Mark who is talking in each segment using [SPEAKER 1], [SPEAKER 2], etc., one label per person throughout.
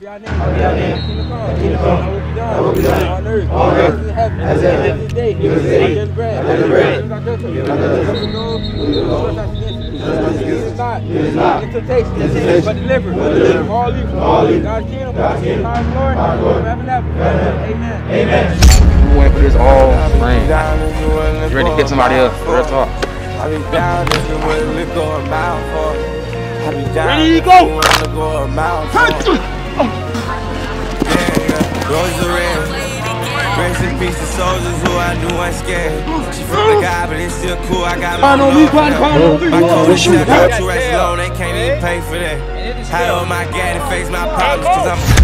[SPEAKER 1] be our name. Kingdom come. Kingdom come. Thy will be done. On earth. On earth. As in heaven. As in heaven. Give us this day. Our bread. Our daily bread. Give us our. Give us our. Give us our debts. Lead not. Lead us not. Into temptation. Temptation. But deliver. But deliver. From all evil. From all evil. God's kingdom. God's kingdom. Our Lord. Our Lord. Forever and ever. Amen. Amen.
[SPEAKER 2] We went for this all man. You ready to get somebody else? Real talk.
[SPEAKER 3] I be down if you would look go a mile for. I be down
[SPEAKER 2] to
[SPEAKER 3] if
[SPEAKER 2] go.
[SPEAKER 3] you wanna go a mile for. Yeah, yeah. Rose are red. In peace to soldiers who I knew ain't scared. She from the guy, but it's still cool. I got my
[SPEAKER 2] Grind on me,
[SPEAKER 3] love for
[SPEAKER 2] grind,
[SPEAKER 3] them.
[SPEAKER 2] grind on me,
[SPEAKER 3] My
[SPEAKER 2] whoa.
[SPEAKER 3] coach I got two racks low, they can't even pay for that. Had on my gat and face my problems, cause I'm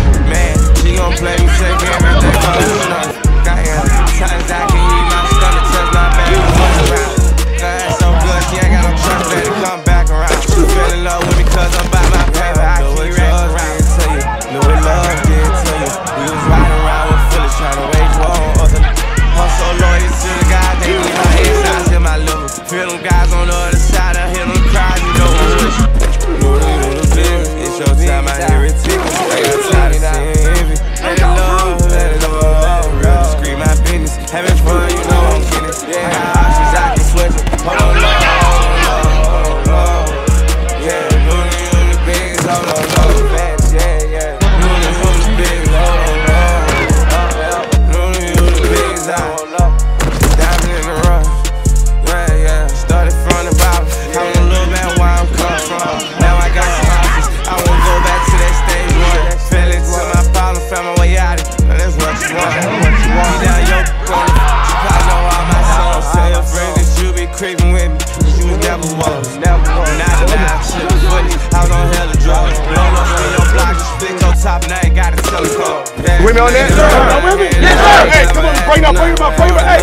[SPEAKER 3] got a soul called. With me on
[SPEAKER 2] that? Y'all with me? Yes, sir. Hey, come on, bring it up, bring it up, bring it up. Hey,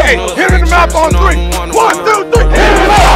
[SPEAKER 2] hey, hit it in the mouth on three. One, two, three. Hit it in the mouth.